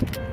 you